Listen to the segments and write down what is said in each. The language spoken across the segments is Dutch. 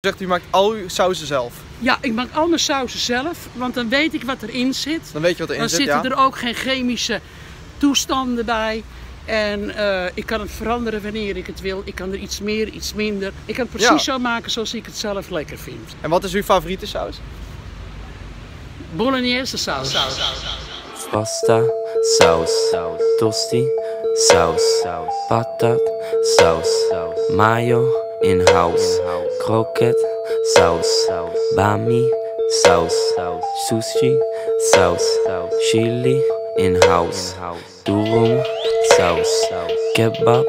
zegt u maakt al uw sauzen zelf. Ja, ik maak al mijn sausen zelf, want dan weet ik wat erin zit. Dan weet je wat erin Dan zit, zitten ja. er ook geen chemische toestanden bij. En eh, ik kan het veranderen wanneer ik het wil. Ik kan er iets meer, iets minder. Ik kan het precies Ja. zo maken zoals ik het zelf lekker vind. En wat is uw favoriete saus? Bolognese saus. Pasta, saus, tosti, saus, patat, saus, mayo, in-house. Croquette sauce. Bami sauce. Sushi sauce. Chili in-house. Durum sauce. Kebab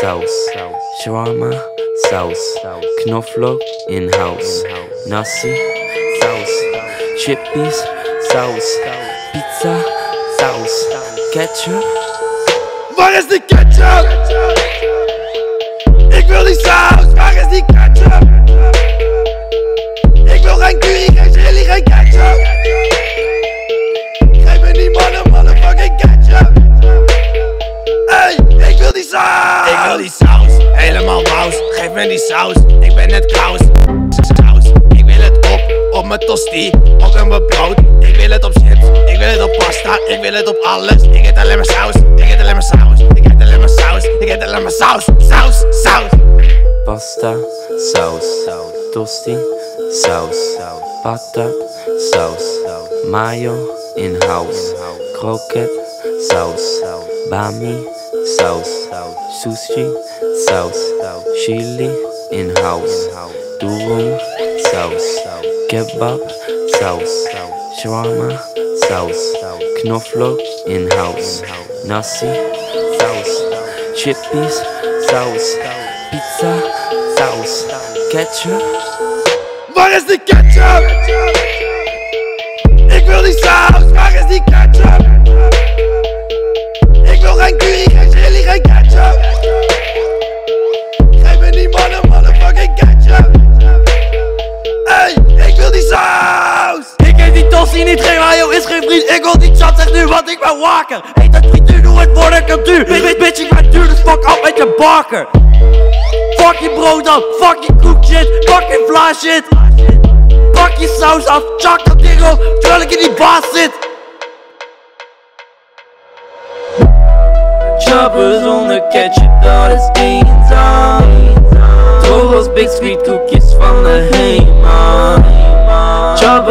sauce. Shawarma sauce. Knoflook in-house. Nasi sauce. Chippies sauce. Pizza sauce. Ketchup. What is the ketchup? Ik wil het op, op mijn tosti, op in mijn brood. Ik wil het op chips, ik wil het op pasta, ik wil het op alles. Ik eet alleen maar saus, ik eet alleen maar saus. Ik eet alleen maar saus, ik eet alleen maar saus, saus, saus. Pasta, saus, tosti, saus, patat, saus, mayo, in-house, kroket, saus, bami, saus, sushi, saus, chili, in-house, durum, saus, kebab, saus, shawarma, saus, knoflook, in-house, nasi, saus, chippies, saus, pizza, saus, ketchup. Waar is die ketchup? Ik wil die saus, waar is die ketchup? Die saus. Ik eet die tossie niet, geen mayo is geen vriend. Ik wil die chat, zeg nu wat ik ben wakker. Eet dat frituur, doe het voor het duur. Bitch, bitch, ik ben duur, dus fuck af met je bakker. Fuck je brood dan, fuck je koek shit, fuck je vla shit. Pak je saus af, chak dat ding op, terwijl ik in die baas zit. Choppers onder ketchup, dat is eenzaam. Toros Big Sweet koekjes de.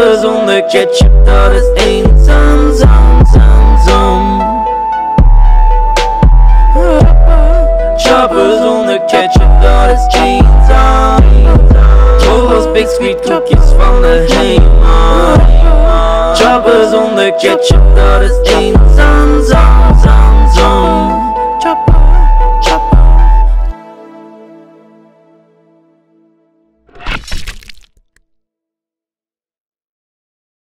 Choppers onder ketchup, dat is eenzaam, zam, zam, zam. Choppers onder ketchup, dat is eenzaam. Toros Big Sweet koekjes van de Hema. Choppers onder ketchup, dat is zam.